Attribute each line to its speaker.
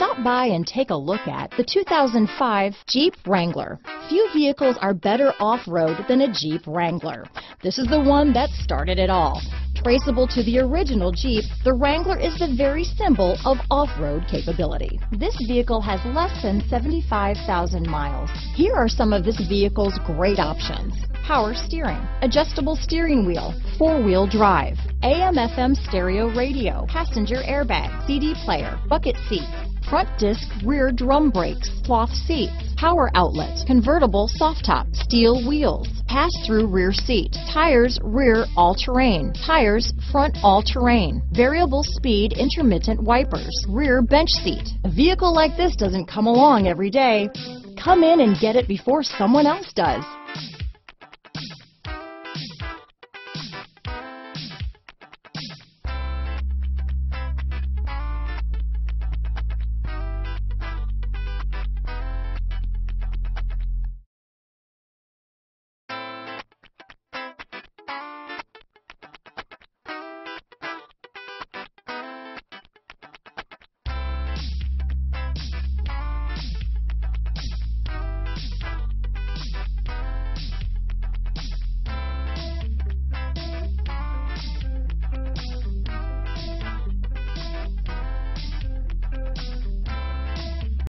Speaker 1: Stop by and take a look at the 2005 Jeep Wrangler. Few vehicles are better off-road than a Jeep Wrangler. This is the one that started it all. Traceable to the original Jeep, the Wrangler is the very symbol of off-road capability. This vehicle has less than 75,000 miles. Here are some of this vehicle's great options. Power steering, adjustable steering wheel, four-wheel drive, AM FM stereo radio, passenger airbag, CD player, bucket seats, front disc rear drum brakes, cloth seats, power outlets, convertible soft top, steel wheels, pass-through rear seat, tires rear all-terrain, tires front all-terrain, variable speed intermittent wipers, rear bench seat. A vehicle like this doesn't come along every day. Come in and get it before someone else does.